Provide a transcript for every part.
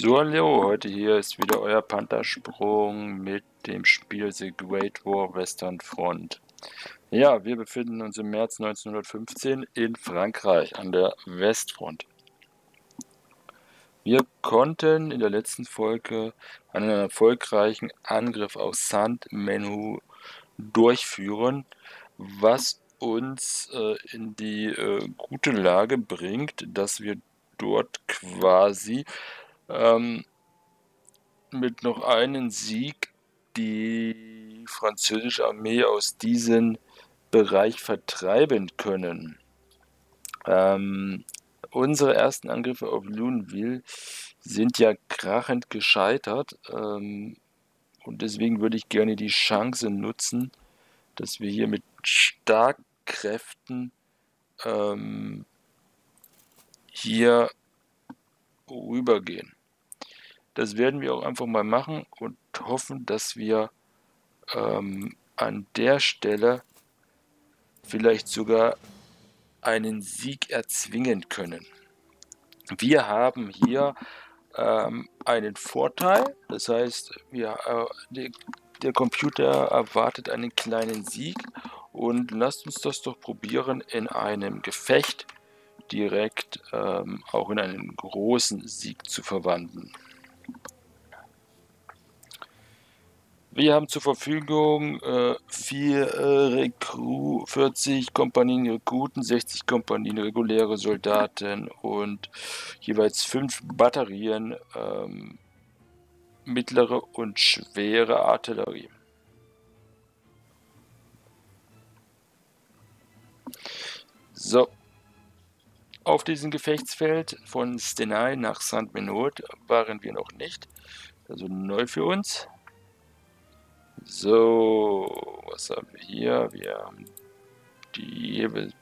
So, hallo, heute hier ist wieder euer Panther-Sprung mit dem Spiel The Great War Western Front. Ja, wir befinden uns im März 1915 in Frankreich an der Westfront. Wir konnten in der letzten Folge einen erfolgreichen Angriff auf Saint-Menou durchführen, was uns äh, in die äh, gute Lage bringt, dass wir dort quasi ähm, mit noch einem Sieg die französische Armee aus diesem Bereich vertreiben können. Ähm, unsere ersten Angriffe auf Luneville sind ja krachend gescheitert ähm, und deswegen würde ich gerne die Chance nutzen, dass wir hier mit Starkkräften ähm, hier rübergehen. Das werden wir auch einfach mal machen und hoffen, dass wir ähm, an der Stelle vielleicht sogar einen Sieg erzwingen können. Wir haben hier ähm, einen Vorteil, das heißt, wir, äh, die, der Computer erwartet einen kleinen Sieg und lasst uns das doch probieren in einem Gefecht direkt ähm, auch in einen großen Sieg zu verwandeln. Wir haben zur Verfügung äh, vier äh, Rekru 40 Kompanien Rekruten, 60 Kompanien reguläre Soldaten und jeweils fünf Batterien ähm, mittlere und schwere Artillerie. So, auf diesem Gefechtsfeld von Stenay nach Saint-Menot waren wir noch nicht. Also neu für uns. So, was haben wir hier? Wir haben die jeweils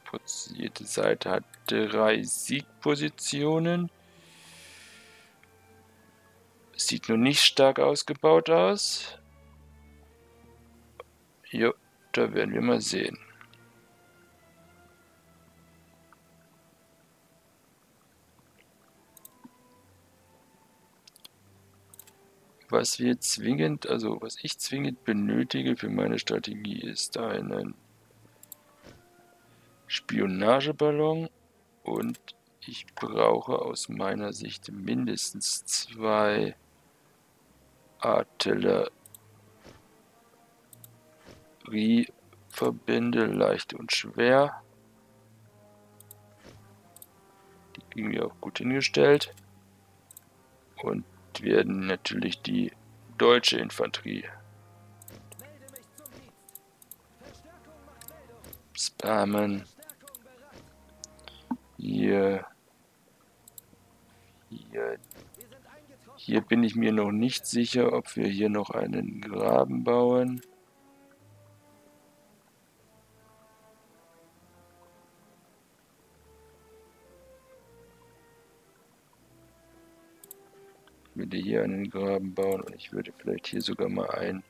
Seite hat drei Siegpositionen. Sieht nur nicht stark ausgebaut aus. Jo, da werden wir mal sehen. Was wir zwingend, also was ich zwingend benötige für meine Strategie ist einen Spionageballon und ich brauche aus meiner Sicht mindestens zwei Artillerieverbände, leicht und schwer. Die kriegen wir auch gut hingestellt. Und werden natürlich die deutsche Infanterie spammen. Hier, hier, hier bin ich mir noch nicht sicher, ob wir hier noch einen Graben bauen. Würde hier einen Graben bauen und ich würde vielleicht hier sogar mal ein,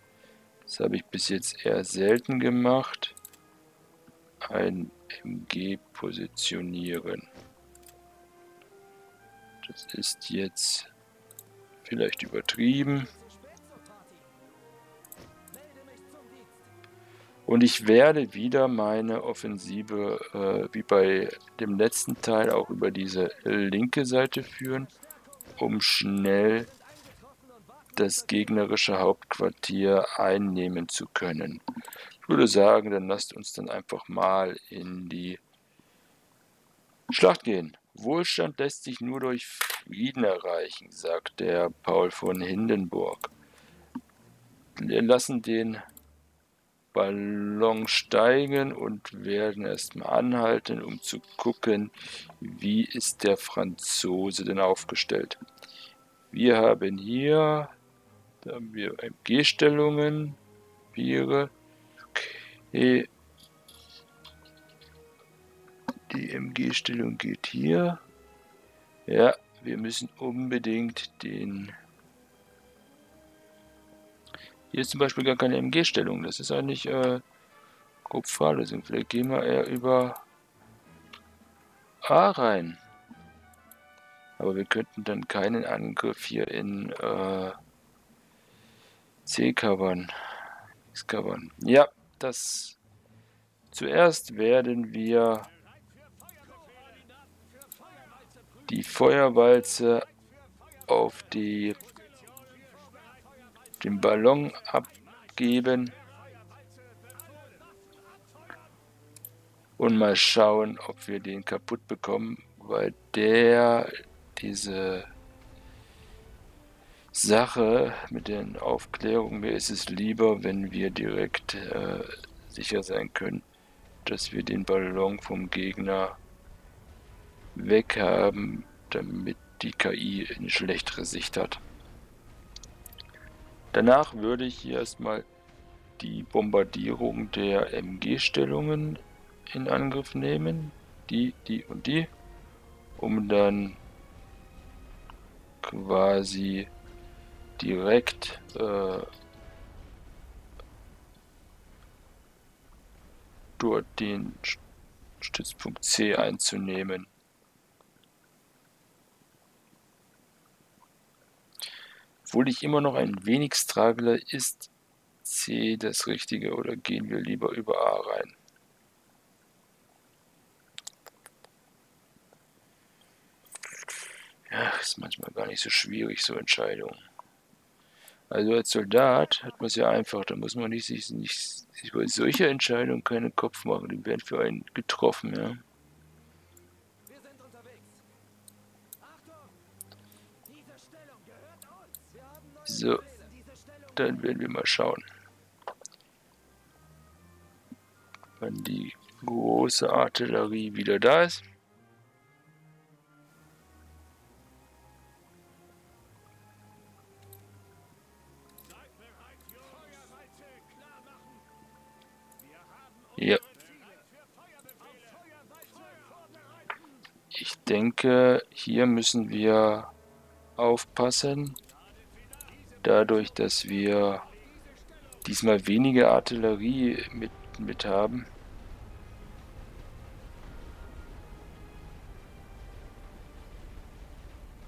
das habe ich bis jetzt eher selten gemacht, ein MG positionieren. Das ist jetzt vielleicht übertrieben. Und ich werde wieder meine Offensive, äh, wie bei dem letzten Teil, auch über diese linke Seite führen um schnell das gegnerische Hauptquartier einnehmen zu können. Ich würde sagen, dann lasst uns dann einfach mal in die Schlacht gehen. Wohlstand lässt sich nur durch Frieden erreichen, sagt der Paul von Hindenburg. Wir lassen den Ballon steigen und werden erstmal anhalten, um zu gucken, wie ist der Franzose denn aufgestellt. Wir haben hier, da haben wir MG-Stellungen, Biere, okay. Die MG-Stellung geht hier. Ja, wir müssen unbedingt den hier ist zum Beispiel gar keine MG-Stellung. Das ist eigentlich äh, grob fahrlässig. Vielleicht gehen wir eher über A rein. Aber wir könnten dann keinen Angriff hier in äh, C covern. X covern. Ja, das zuerst werden wir die Feuerwalze auf die den Ballon abgeben und mal schauen, ob wir den kaputt bekommen, weil der diese Sache mit den Aufklärungen, mir ist es lieber, wenn wir direkt äh, sicher sein können, dass wir den Ballon vom Gegner weg haben, damit die KI eine schlechtere Sicht hat. Danach würde ich hier erstmal die Bombardierung der MG-Stellungen in Angriff nehmen. Die, die und die. Um dann quasi direkt äh, dort den Stützpunkt C einzunehmen. Obwohl ich immer noch ein wenig struggle, ist C das Richtige oder gehen wir lieber über A rein? Ja, ist manchmal gar nicht so schwierig, so Entscheidungen. Also als Soldat hat man es ja einfach, da muss man nicht sich, nicht, sich bei solcher Entscheidungen keinen Kopf machen, die werden für einen getroffen, ja. So, dann werden wir mal schauen, wann die große Artillerie wieder da ist. Ja. Ich denke, hier müssen wir aufpassen, dadurch, dass wir diesmal weniger Artillerie mit, mit haben.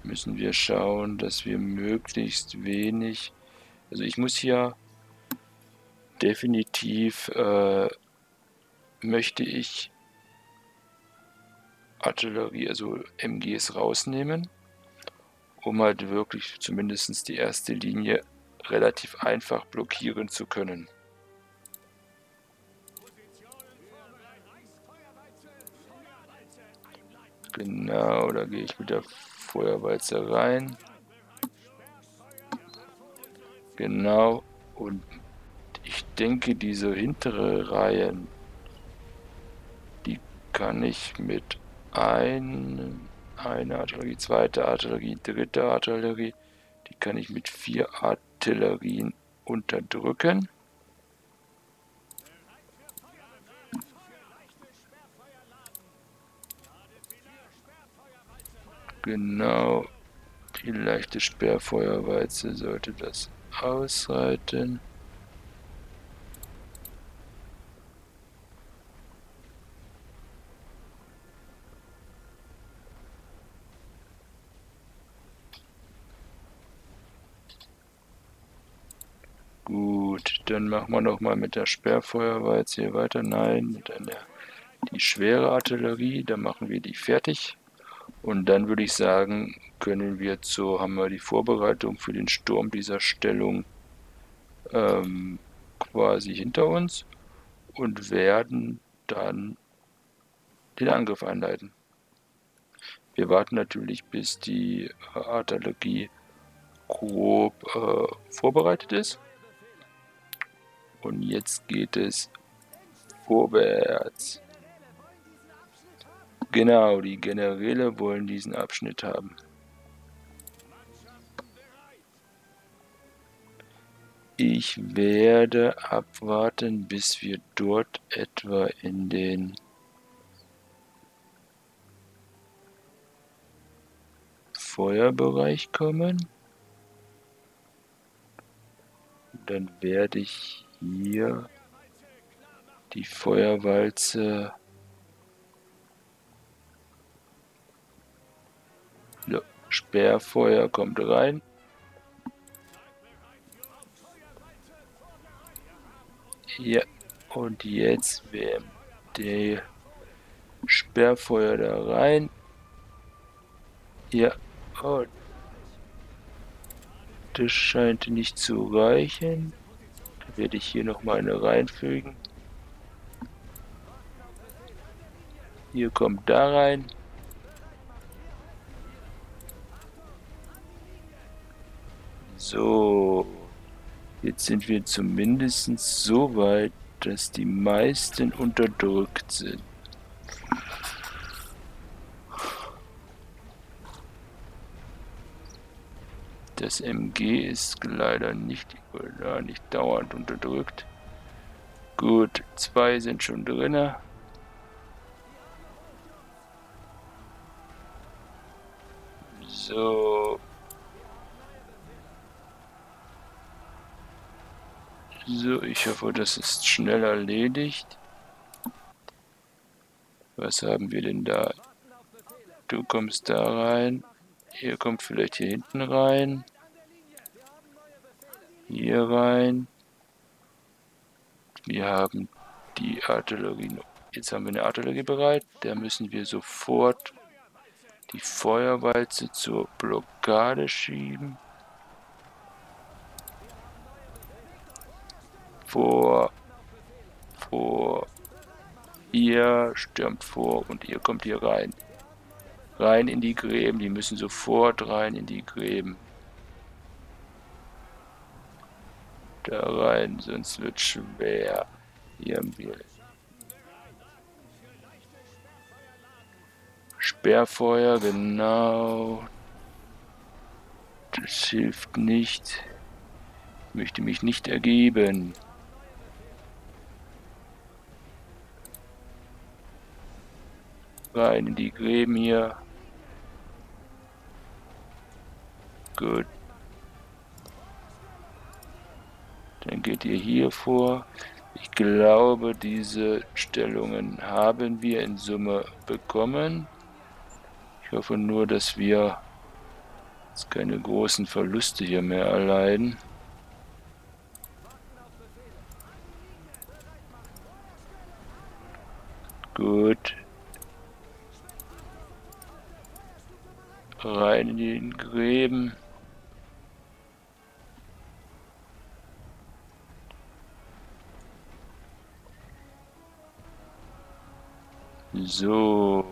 Müssen wir schauen, dass wir möglichst wenig... Also ich muss hier definitiv... Äh, möchte ich Artillerie, also MGs rausnehmen um halt wirklich zumindest die erste Linie relativ einfach blockieren zu können. Genau, da gehe ich mit der Feuerwalze rein. Genau, und ich denke, diese hintere Reihen, die kann ich mit einem eine Artillerie, zweite Artillerie, dritte Artillerie. Die kann ich mit vier Artillerien unterdrücken. Genau, die leichte Sperrfeuerwalze sollte das ausreiten. Dann machen wir noch mal mit der Sperrfeuerwalze hier weiter. Nein, mit einer, die schwere Artillerie, dann machen wir die fertig. Und dann würde ich sagen, können wir zu, haben wir die Vorbereitung für den Sturm dieser Stellung ähm, quasi hinter uns und werden dann den Angriff einleiten. Wir warten natürlich, bis die Artillerie grob äh, vorbereitet ist. Und jetzt geht es vorwärts. Genau, die Generäle wollen diesen Abschnitt haben. Ich werde abwarten, bis wir dort etwa in den Feuerbereich kommen. Dann werde ich hier die Feuerwalze. Ja, Sperrfeuer kommt rein. Ja, und jetzt werden die Sperrfeuer da rein. Ja, und das scheint nicht zu reichen. Werde ich hier noch mal eine reinfügen. Hier kommt da rein. So. Jetzt sind wir zumindest so weit, dass die meisten unterdrückt sind. Das MG ist leider nicht, ja, nicht dauernd unterdrückt. Gut, zwei sind schon drin. So. So, ich hoffe, das ist schnell erledigt. Was haben wir denn da? Du kommst da rein. Ihr kommt vielleicht hier hinten rein. Hier rein. Wir haben die Artillerie. Jetzt haben wir eine Artillerie bereit. Da müssen wir sofort die Feuerwalze zur Blockade schieben. Vor. Vor. Ihr stürmt vor und ihr kommt hier rein rein in die Gräben. Die müssen sofort rein in die Gräben. Da rein, sonst wird schwer. Hier haben wir Sperrfeuer, genau. Das hilft nicht. Ich möchte mich nicht ergeben. Rein in die Gräben hier. Gut. Dann geht ihr hier vor. Ich glaube, diese Stellungen haben wir in Summe bekommen. Ich hoffe nur, dass wir jetzt keine großen Verluste hier mehr erleiden. Gut. Rein in den Gräben. So.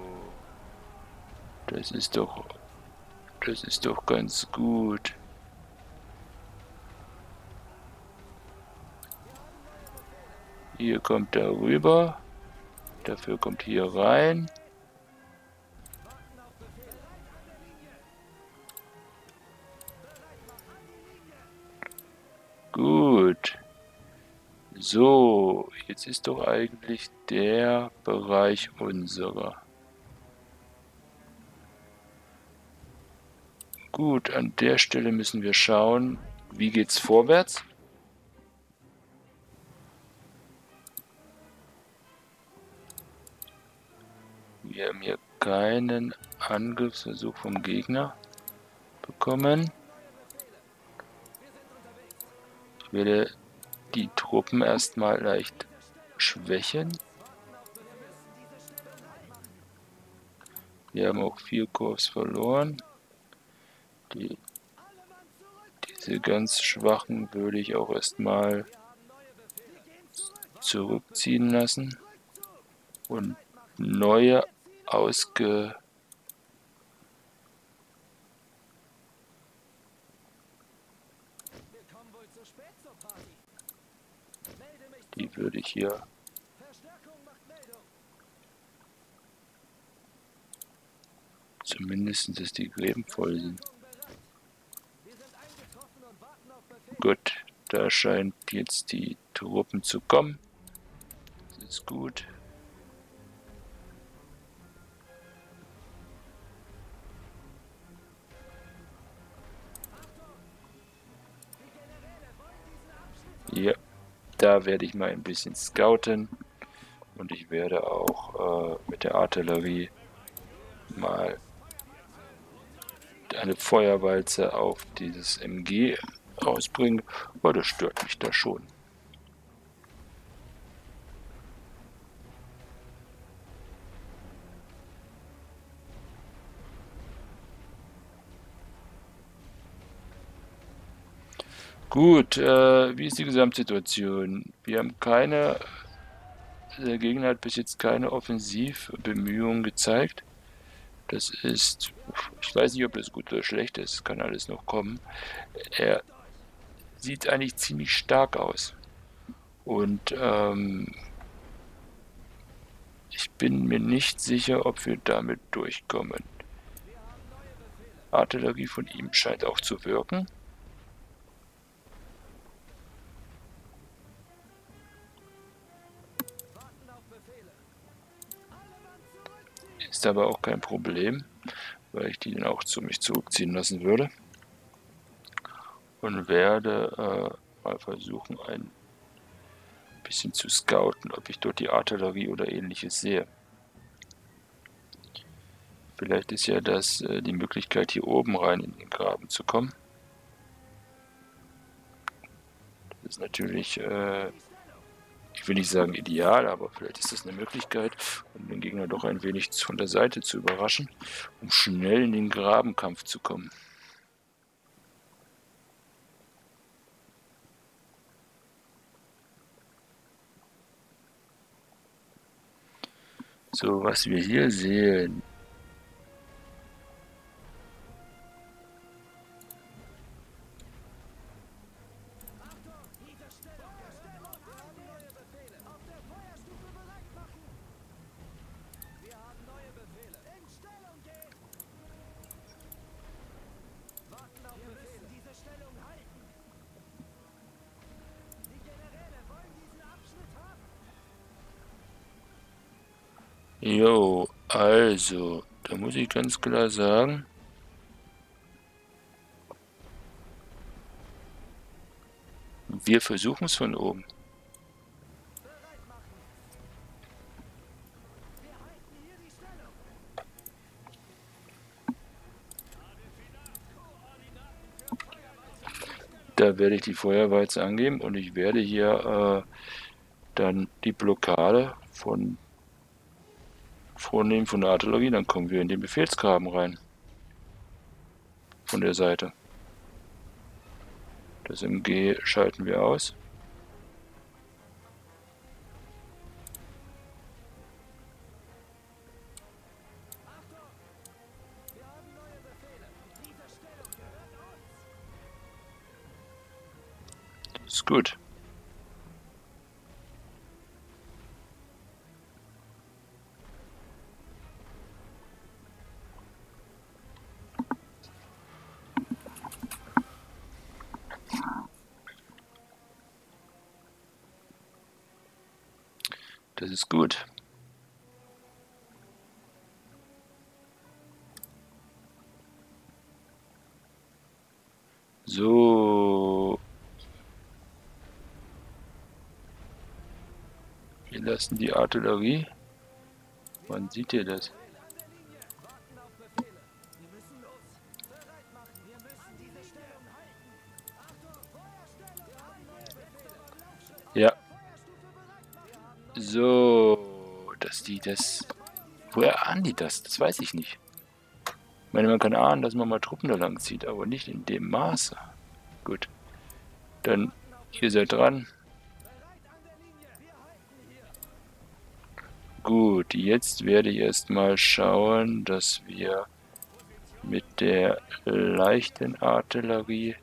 Das ist doch... Das ist doch ganz gut. Hier kommt er rüber. Dafür kommt hier rein. So, jetzt ist doch eigentlich der Bereich unserer. Gut, an der Stelle müssen wir schauen, wie geht's vorwärts. Wir haben hier keinen Angriffsversuch vom Gegner bekommen. Ich werde die Truppen erstmal leicht schwächen. Wir haben auch vier Korps verloren. Die, diese ganz schwachen würde ich auch erstmal zurückziehen lassen und neue ausge Die würde ich hier zumindest, dass die Gräben voll sind. Gut, da scheint jetzt die Truppen zu kommen. Das ist gut. Ja. Da werde ich mal ein bisschen scouten und ich werde auch äh, mit der Artillerie mal eine Feuerwalze auf dieses MG ausbringe, aber das stört mich da schon. Gut, äh, wie ist die Gesamtsituation? Wir haben keine, der Gegner hat bis jetzt keine Offensivbemühungen gezeigt. Das ist, ich weiß nicht, ob das gut oder schlecht ist, kann alles noch kommen. Er sieht eigentlich ziemlich stark aus. Und ähm, ich bin mir nicht sicher, ob wir damit durchkommen. Artillerie von ihm scheint auch zu wirken. Ist aber auch kein Problem, weil ich die dann auch zu mich zurückziehen lassen würde. Und werde äh, mal versuchen, ein bisschen zu scouten, ob ich dort die Artillerie oder ähnliches sehe. Vielleicht ist ja das äh, die Möglichkeit, hier oben rein in den Graben zu kommen. Das ist natürlich äh, ich will nicht sagen ideal, aber vielleicht ist das eine Möglichkeit, um den Gegner doch ein wenig von der Seite zu überraschen, um schnell in den Grabenkampf zu kommen. So, was wir hier sehen, ich ganz klar sagen, wir versuchen es von oben. Da werde ich die Feuerwalze angeben und ich werde hier äh, dann die Blockade von vornehmen von der Artillerie, dann kommen wir in den Befehlsgraben rein. Von der Seite. Das MG schalten wir aus. ist gut. Das ist gut. So. Wir lassen die Artillerie. Wann sieht ihr das? Ja. So, dass die das... Woher ahnen die das? Das weiß ich nicht. Ich meine, man kann ahnen, dass man mal Truppen da lang zieht, aber nicht in dem Maße. Gut. Dann, ihr seid dran. Gut, jetzt werde ich erstmal schauen, dass wir mit der leichten Artillerie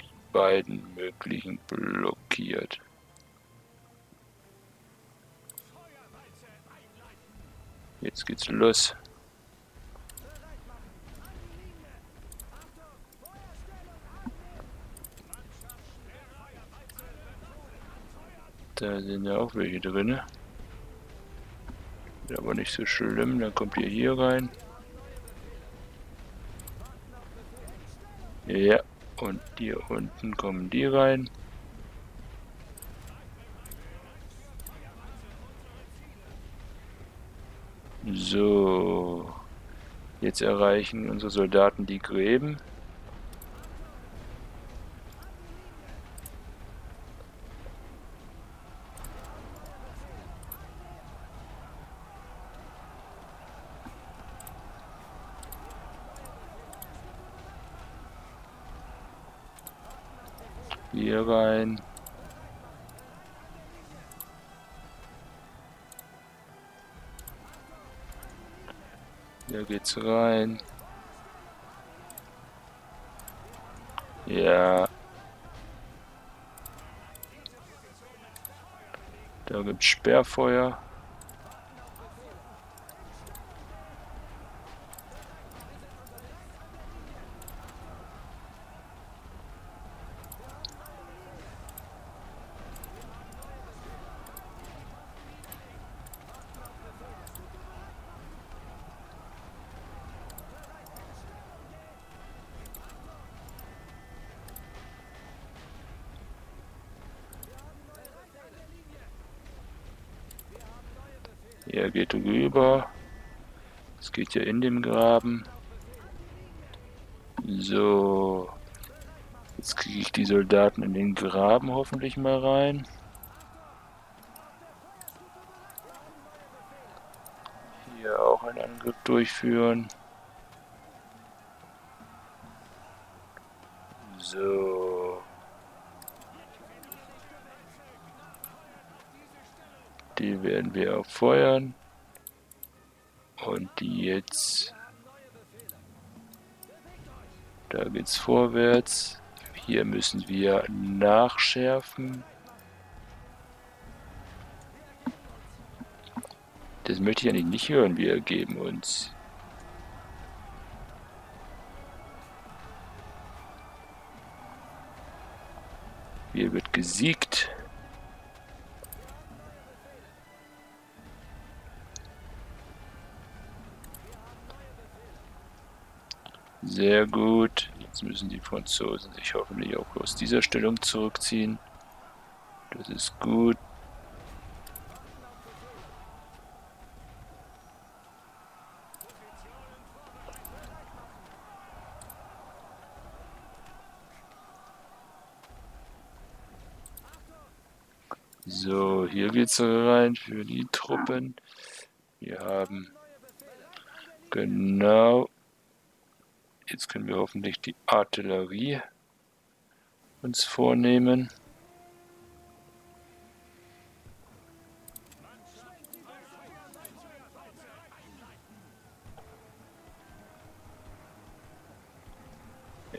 die beiden möglichen blockiert. Jetzt geht's los. Da sind ja auch welche drin. Aber nicht so schlimm. Dann kommt ihr hier rein. Ja, und hier unten kommen die rein. So. Jetzt erreichen unsere Soldaten die Gräben. Hier rein. Geht's rein. Ja. Da gibt's Sperrfeuer. Er geht rüber. Es geht ja in dem Graben. So. Jetzt kriege ich die Soldaten in den Graben hoffentlich mal rein. Hier auch einen Angriff durchführen. So. Die werden wir auch feuern. Und die jetzt... Da geht's vorwärts. Hier müssen wir nachschärfen. Das möchte ich eigentlich nicht hören. Wir geben uns. Sehr gut. Jetzt müssen die Franzosen sich hoffentlich auch aus dieser Stellung zurückziehen. Das ist gut. So, hier geht's rein für die Truppen. Wir haben genau Jetzt können wir hoffentlich die Artillerie uns vornehmen.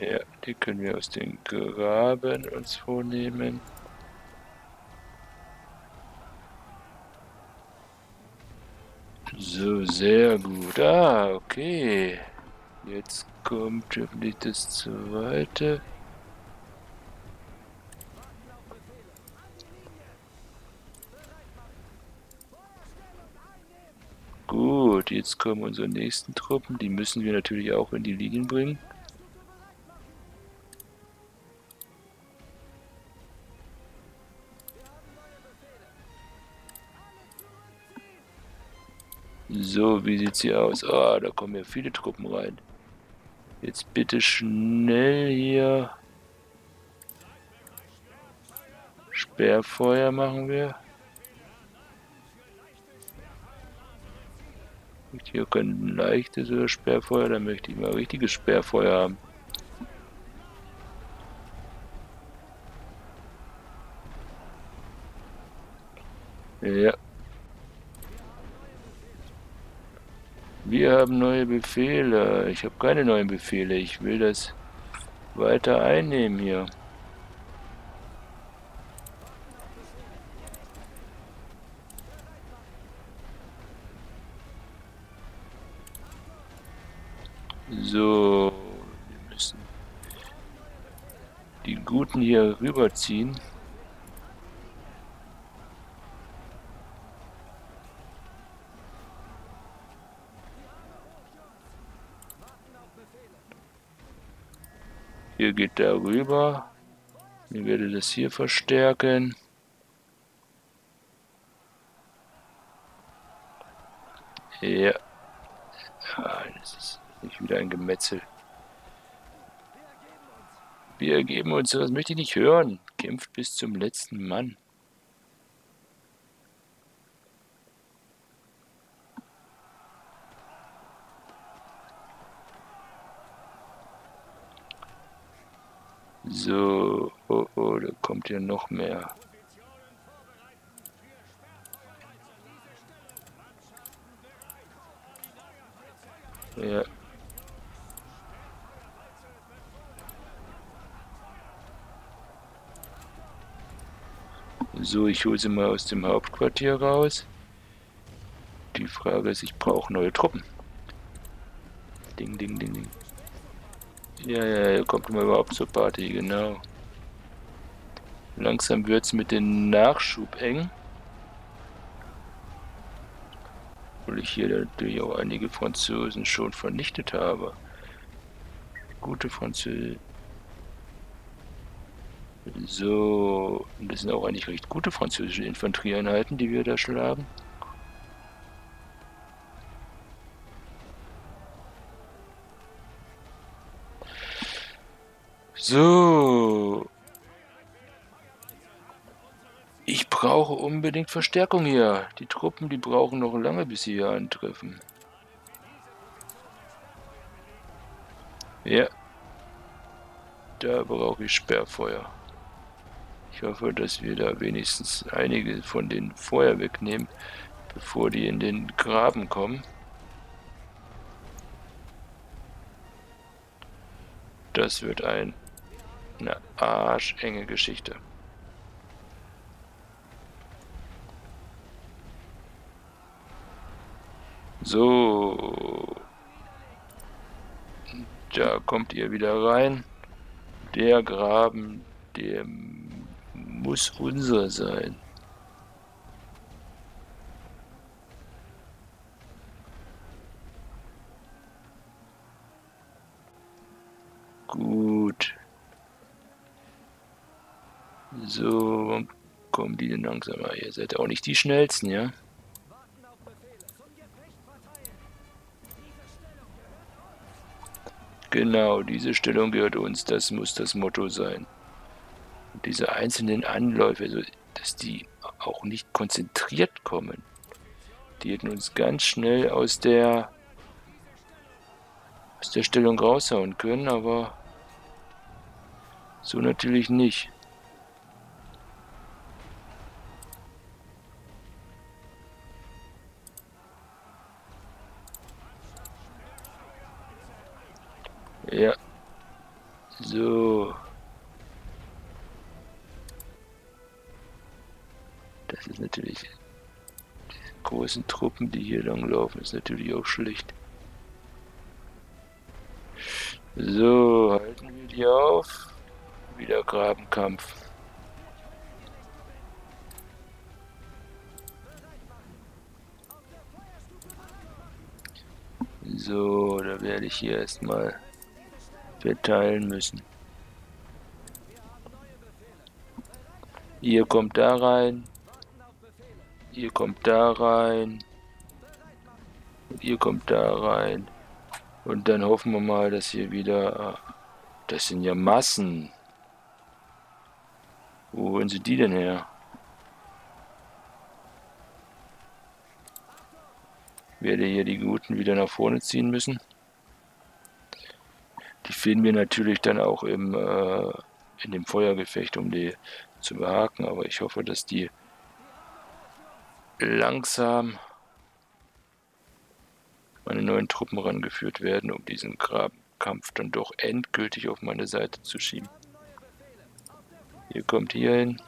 Ja, die können wir aus den Graben uns vornehmen. So, sehr gut. Ah, okay. Jetzt kommt hoffentlich das zweite. Gut, jetzt kommen unsere nächsten Truppen. Die müssen wir natürlich auch in die Linien bringen. So, wie sieht's hier aus? Ah, da kommen ja viele Truppen rein. Jetzt bitte schnell hier. Sperrfeuer machen wir. Hier können leichtes oder Sperrfeuer, da möchte ich mal richtiges Sperrfeuer haben. Ja, Wir haben neue Befehle. Ich habe keine neuen Befehle. Ich will das weiter einnehmen hier. So, wir müssen die Guten hier rüberziehen. Geht darüber. Ich werde das hier verstärken. Ja. ja das ist Nicht wieder ein Gemetzel. Wir ergeben uns, das möchte ich nicht hören. Kämpft bis zum letzten Mann. So, oh oh, da kommt ja noch mehr. Ja, So, ich hole sie mal aus dem Hauptquartier raus. Die Frage ist, ich brauche neue Truppen. Ding, ding, ding, ding. Ja, ja, ja, kommt mal überhaupt zur Party, genau. Langsam wird es mit dem Nachschub eng. Weil ich hier natürlich auch einige Franzosen schon vernichtet habe. Gute Französen. So, das sind auch eigentlich recht gute französische Infanterieeinheiten, die wir da schlagen. So. Ich brauche unbedingt Verstärkung hier. Die Truppen, die brauchen noch lange, bis sie hier antreffen. Ja. Da brauche ich Sperrfeuer. Ich hoffe, dass wir da wenigstens einige von den vorher wegnehmen, bevor die in den Graben kommen. Das wird ein, eine arschenge Geschichte. So. Da kommt ihr wieder rein. Der Graben, der muss unser sein. Gut. So, kommen die denn langsamer? Ihr seid auch nicht die schnellsten, ja? Genau, diese Stellung gehört uns, das muss das Motto sein diese einzelnen Anläufe, also, dass die auch nicht konzentriert kommen. Die hätten uns ganz schnell aus der aus der Stellung raushauen können, aber so natürlich nicht. Truppen, die hier langlaufen, ist natürlich auch schlecht. So, halten wir die auf. Wieder Grabenkampf. So, da werde ich hier erstmal verteilen müssen. Ihr kommt da rein. Ihr kommt da rein. Ihr kommt da rein. Und dann hoffen wir mal, dass hier wieder... Das sind ja Massen. Wo holen sie die denn her? Werde hier die Guten wieder nach vorne ziehen müssen. Die finden wir natürlich dann auch im, äh, in dem Feuergefecht, um die zu behaken. Aber ich hoffe, dass die langsam meine neuen Truppen rangeführt werden, um diesen Grabenkampf dann doch endgültig auf meine Seite zu schieben. Ihr kommt hier hin.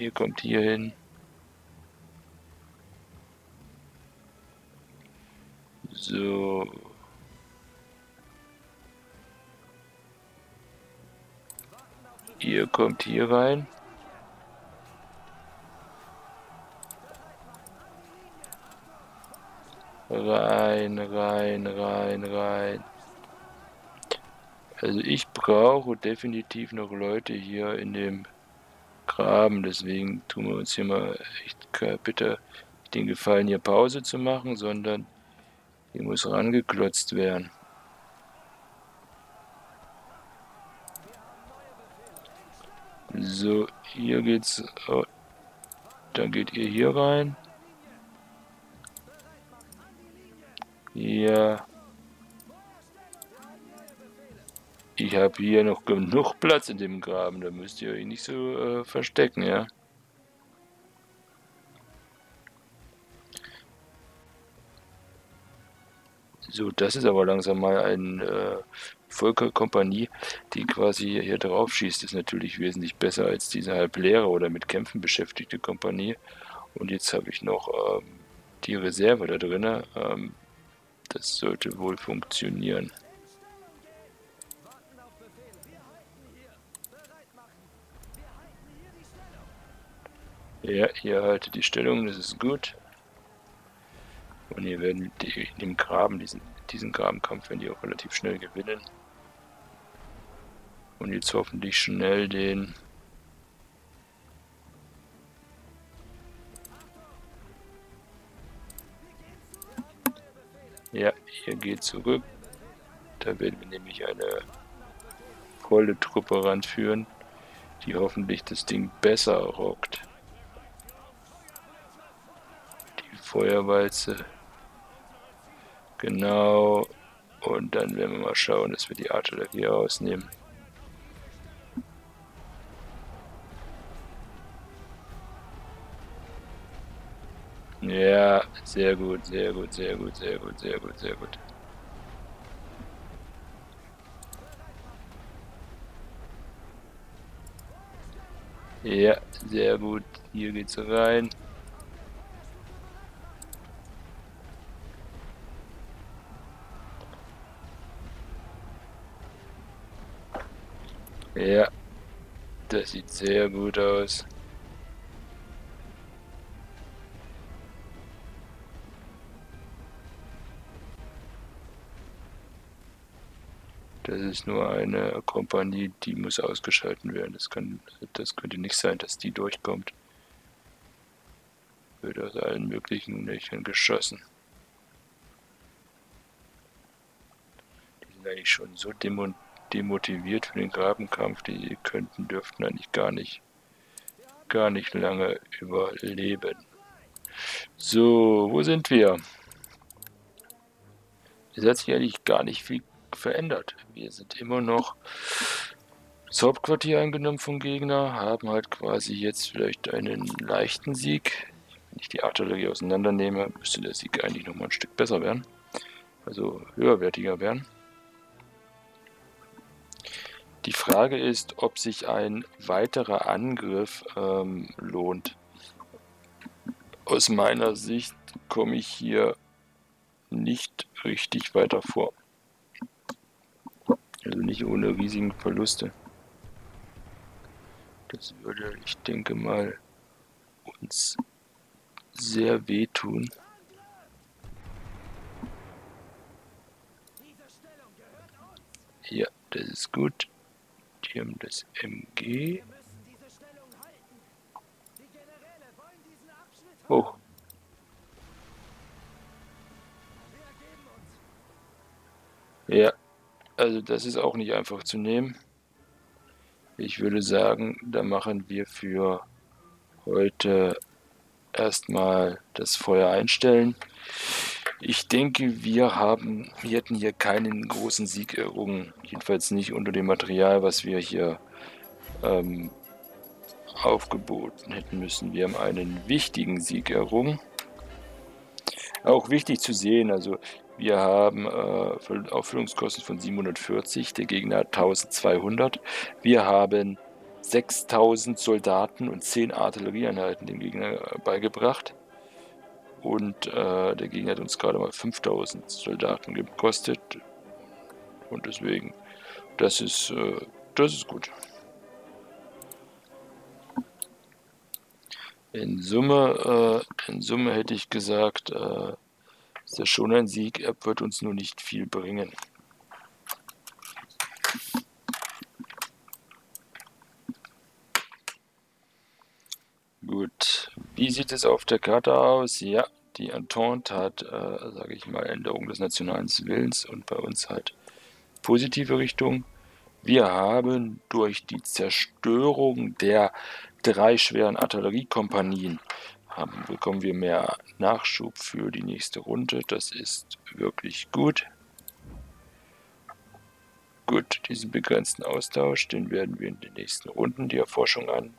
Ihr kommt hier hin. So. Ihr kommt hier rein. Rein, rein, rein, rein. Also ich brauche definitiv noch Leute hier in dem Graben, deswegen tun wir uns hier mal echt bitte den Gefallen, hier Pause zu machen, sondern Hier muss rangeklotzt werden. So, hier geht's. Oh, dann geht ihr hier rein. Ja. Ich habe hier noch genug Platz in dem Graben. Da müsst ihr euch nicht so äh, verstecken, ja. So, das ist aber langsam mal eine äh, Volkerkompanie, die quasi hier drauf schießt. Ist natürlich wesentlich besser als diese halb leere oder mit Kämpfen beschäftigte Kompanie. Und jetzt habe ich noch ähm, die Reserve da drin. Ähm, das sollte wohl funktionieren. Ja, ihr haltet die Stellung, das ist gut. Und ihr werden die, in dem Graben, diesen, diesen Grabenkampf, werden die auch relativ schnell gewinnen. Und jetzt hoffentlich schnell den... Ja, ihr geht zurück. Da werden wir nämlich eine volle Truppe ranführen, die hoffentlich das Ding besser rockt. Die Feuerwalze Genau. Und dann werden wir mal schauen, dass wir die Artillerie rausnehmen. Ja, sehr gut, sehr gut, sehr gut, sehr gut, sehr gut, sehr gut. Ja, sehr gut. Hier geht's rein. Ja, das sieht sehr gut aus. Das ist nur eine Kompanie, die muss ausgeschalten werden. Das, kann, das könnte nicht sein, dass die durchkommt. Wird aus allen möglichen Löchern geschossen. Die sind eigentlich schon so demontiert demotiviert für den Grabenkampf. Die könnten, dürften eigentlich gar nicht, gar nicht lange überleben. So, wo sind wir? Es hat sich eigentlich gar nicht viel verändert. Wir sind immer noch das Hauptquartier eingenommen vom Gegner, haben halt quasi jetzt vielleicht einen leichten Sieg. Wenn ich die Artillerie auseinandernehme, müsste der Sieg eigentlich noch mal ein Stück besser werden. Also höherwertiger werden. Die Frage ist, ob sich ein weiterer Angriff ähm, lohnt. Aus meiner Sicht komme ich hier nicht richtig weiter vor. Also nicht ohne riesigen Verluste. Das würde, ich denke mal, uns sehr wehtun. Ja, das ist gut. Schirm des MG. Hoch. Ja, also das ist auch nicht einfach zu nehmen. Ich würde sagen, da machen wir für heute erstmal das Feuer einstellen. Ich denke, wir haben, wir hätten hier keinen großen Sieg errungen. Jedenfalls nicht unter dem Material, was wir hier ähm, aufgeboten hätten müssen. Wir haben einen wichtigen Sieg errungen. Auch wichtig zu sehen, also wir haben äh, Auffüllungskosten von 740, der Gegner hat 1200. Wir haben 6000 Soldaten und 10 Artillerieeinheiten dem Gegner beigebracht. Und äh, der Gegner hat uns gerade mal 5000 Soldaten gekostet. Und deswegen, das ist, äh, das ist gut. In Summe, äh, in Summe hätte ich gesagt, äh, ist das schon ein Sieg. Er wird uns nur nicht viel bringen. Gut. Wie sieht es auf der Karte aus? Ja, Die Entente hat, äh, sage ich mal, Änderung des nationalen Willens und bei uns halt positive Richtung. Wir haben durch die Zerstörung der drei schweren Artilleriekompanien haben, bekommen wir mehr Nachschub für die nächste Runde. Das ist wirklich gut. Gut, diesen begrenzten Austausch, den werden wir in den nächsten Runden die Erforschung an,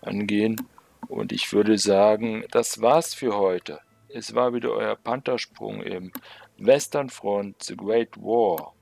angehen. Und ich würde sagen, das war's für heute. Es war wieder euer Panthersprung im Western Front The Great War.